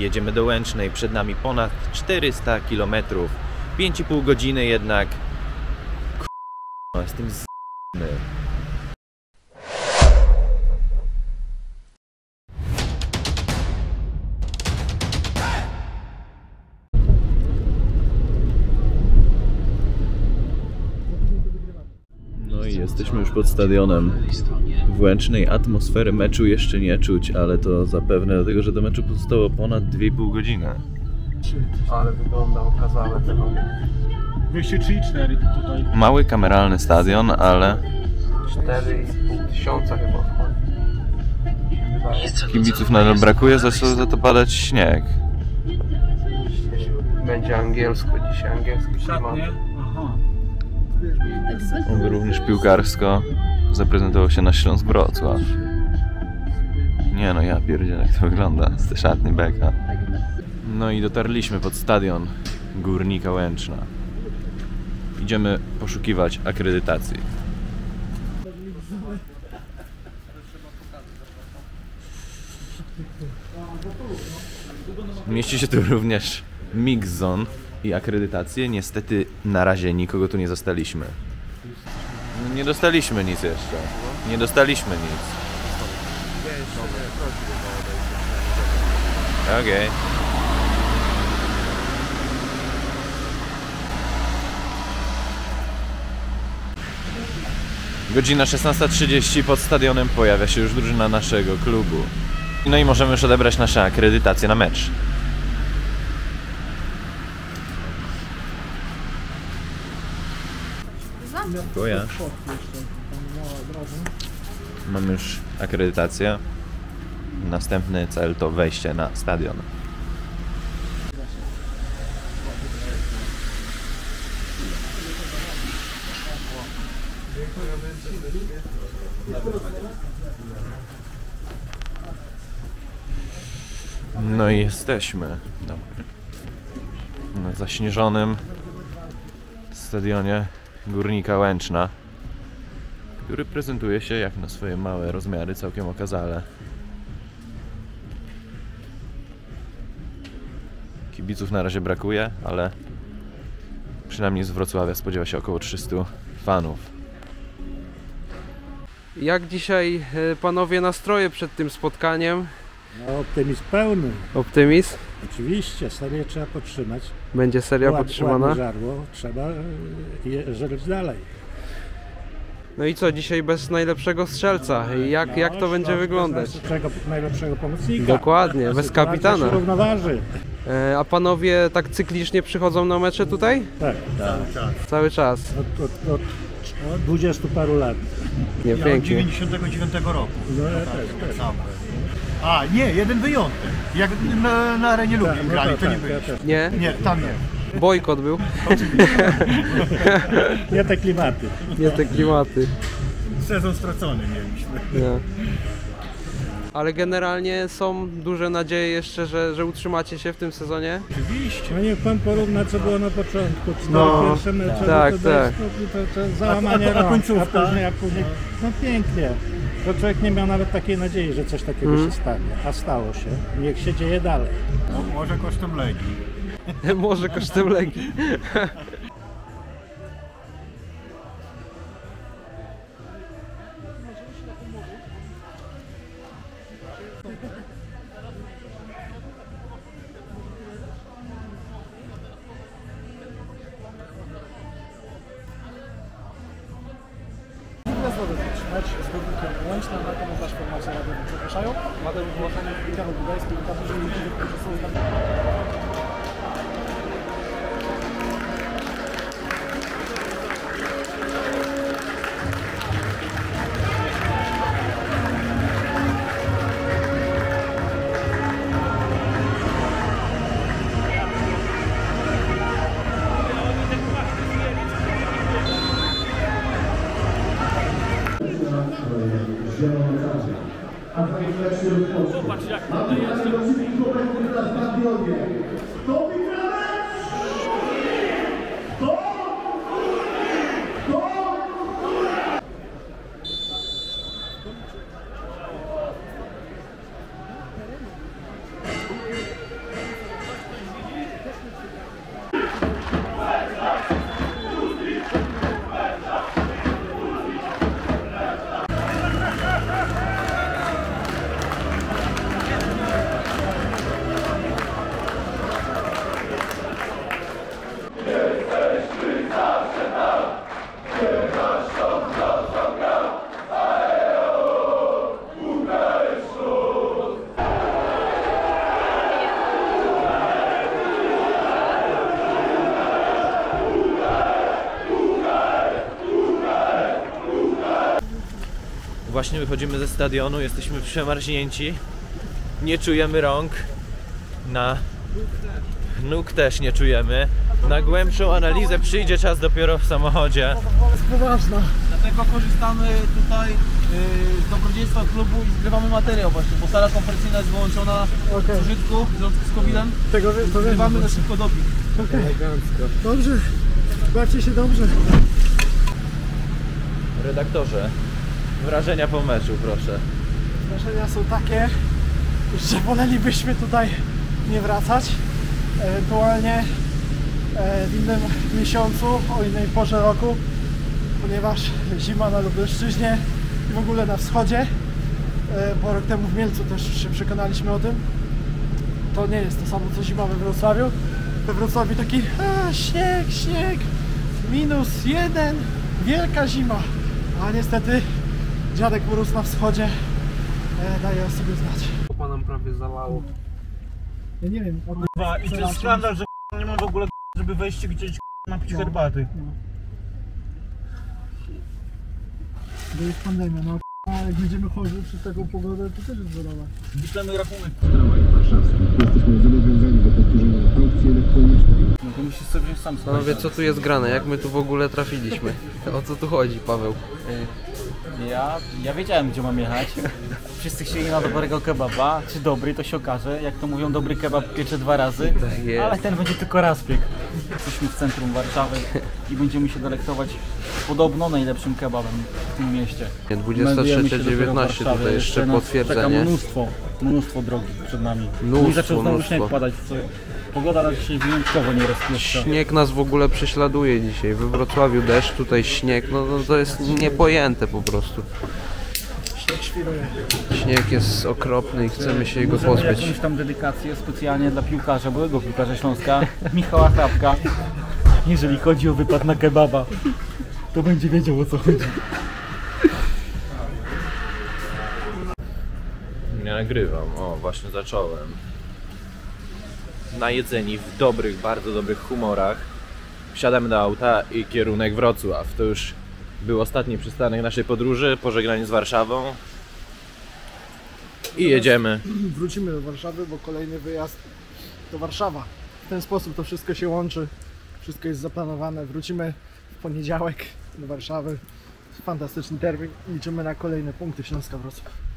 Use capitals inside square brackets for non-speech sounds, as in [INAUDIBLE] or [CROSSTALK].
jedziemy do Łęcznej. Przed nami ponad 400 km. 5,5 godziny jednak. K***a, jestem z... jesteśmy już pod stadionem w Łęcznej. Atmosfery meczu jeszcze nie czuć, ale to zapewne dlatego, że do meczu pozostało ponad 2,5 godziny. Ale wygląda nogi. 234 tutaj. Mały kameralny stadion, ale 4,5 tysiąca chyba wchodzi. Kibiców nadal brakuje, zaczął za to padać śnieg. Będzie angielsko dzisiaj, angielski klimat. Aha. On również piłkarsko zaprezentował się na Śląsk Wrocław. Nie no, ja pierdzielę jak to wygląda z tej szatni beka. No i dotarliśmy pod stadion Górnika Łęczna. Idziemy poszukiwać akredytacji. Mieści się tu również mix zone i akredytacje. Niestety na razie nikogo tu nie zostaliśmy. No, Nie dostaliśmy nic jeszcze. Nie dostaliśmy nic. Okej. Godzina 16.30 pod stadionem pojawia się już drużyna naszego klubu. No i możemy już odebrać nasze akredytacje na mecz. Dziękuję. Mamy już akredytację. Następny cel to wejście na stadion. No i jesteśmy na zaśnieżonym stadionie Górnika Łęczna, który prezentuje się jak na swoje małe rozmiary całkiem okazale. Kibiców na razie brakuje, ale przynajmniej z Wrocławia spodziewa się około 300 fanów. Jak dzisiaj e, panowie nastroje przed tym spotkaniem? No, optymizm pełny. Optymizm? Oczywiście, serię trzeba podtrzymać. Będzie seria Ład- podtrzymana? ładnie żarło, trzeba e, je- żreć dalej. No i co, dzisiaj bez najlepszego strzelca? Jak, jak to No, będzie bez wyglądać? najlepszego, najlepszego pomocnika. Dokładnie, bez kapitana. się równoważy. E, A panowie tak cyklicznie przychodzą na mecze tutaj? Tak, Cały czas. od, od, od 20 paru lat. Nie, Ja od pięknie. 99 roku. No, ja też, też. Sam. A, nie, jeden wyjątek. Jak na, na arenie Lublin Tak, no grali, to to nie tak, ja byliście. też. Nie? Nie, tam nie. Bojkot był. Nie te klimaty. Nie te klimaty. Sezon stracony mieliśmy. Nie. Ale generalnie są duże nadzieje jeszcze, że, że utrzymacie się w tym sezonie? Oczywiście. No niech pan porówna, co było na początku. Cztery No, pierwsze mecze, tak, no to, tak. to, to, to, to załamanie A- a- a rąk, końcówka? A później, a później, no pięknie. To człowiek nie miał nawet takiej nadziei, że coś takiego Mhm. się stanie. A stało się. Niech się dzieje dalej. No, może kosztem Legii. [LAUGHS] Może kosztem Legii. Mecz z Górnikiem Łęczna na komentarz formacji radiowych zapraszają. Mateusz Włochany, Karol Budajski, Katarzyna Nikiewicz, którzy są z. Zobacz jak to jest. Właśnie wychodzimy ze stadionu, jesteśmy przemarznięci. Nie czujemy rąk. Na nóg też nie czujemy. Na głębszą analizę przyjdzie czas dopiero w samochodzie. jest poważna. Dlatego korzystamy tutaj yy, z dobrodziejstwa klubu i zgrywamy materiał właśnie, bo sala konferencyjna jest wyłączona Okej. z użytku w związku z COVID-em. Tego wie- to wiem. Zgrywamy na szybko doping. Dobrze. Bawcie się dobrze. Redaktorze, wrażenia po meczu proszę. Wrażenia są takie, że wolelibyśmy tutaj nie wracać. Ewentualnie e, w innym miesiącu, o innej porze roku, ponieważ zima na Lubelszczyźnie i w ogóle na wschodzie, e, bo rok temu w Mielcu też się przekonaliśmy o tym, to nie jest to samo co zima we Wrocławiu. We Wrocławiu taki a, śnieg, śnieg, minus jeden, wielka zima. A niestety dziadek urósł na wschodzie, e, daje o sobie znać. Kopa nam prawie zalało. Ja nie wiem, on I to jest skandal, że nie ma w ogóle żeby wejść gdzieś napić herbaty. to jest pandemia, no a jak będziemy chorzy przez taką pogodę, to też jest zabawa. Wyślemy rachunek. Jesteśmy zobowiązani do powtórzenia aukcji elektronicznej. No to musisz sobie wziąć sam Panowie, co tu jest grane? Jak my tu w ogóle trafiliśmy? O co tu chodzi, Paweł? Ja, ja wiedziałem gdzie mam jechać. Wszyscy chcieli na dobrego kebaba. Czy dobry, to się okaże. Jak to mówią, dobry kebab piecze dwa razy. Tak jest. Ale ten będzie tylko raz piek. Jesteśmy w centrum Warszawy i będziemy się delektować podobno najlepszym kebabem w tym mieście. Meldujemy się dopiero w 23.19 Warszawie. tutaj jeszcze potwierdzenie. mnóstwo, mnóstwo drogi przed nami. Mnóstwo, I zaczął znowu śnieg padać. Co, pogoda na dzisiaj wyjątkowo nie rozpieszcza. Śnieg nas w ogóle prześladuje dzisiaj. We Wrocławiu deszcz, tutaj śnieg. No, no to jest niepojęte po prostu. Śnieg świruje. Śnieg jest okropny i chcemy się jego Możemy pozbyć. jakąś tam dedykację specjalnie dla piłkarza, byłego piłkarza Śląska, Michała Hrabka. Jeżeli chodzi o wypad na kebaba, to będzie wiedział o co chodzi. Nie nagrywam, o właśnie zacząłem. Najedzeni w dobrych, bardzo dobrych humorach. Wsiadamy do auta i kierunek Wrocław. To już był ostatni przystanek naszej podróży, pożegnanie z Warszawą. I jedziemy. Wrócimy do Warszawy, bo kolejny wyjazd do Warszawa. W ten sposób to wszystko się łączy. Wszystko jest zaplanowane. Wrócimy w poniedziałek do Warszawy. Fantastyczny termin. Liczymy na kolejne punkty Śląska Wrocław.